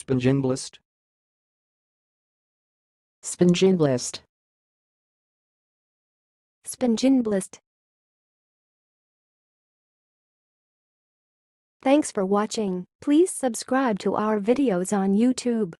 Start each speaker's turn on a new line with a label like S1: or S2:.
S1: Spinginblist.
S2: Spinginblist.
S3: Spinginblist. Thanks for watching. Please subscribe to our videos on YouTube.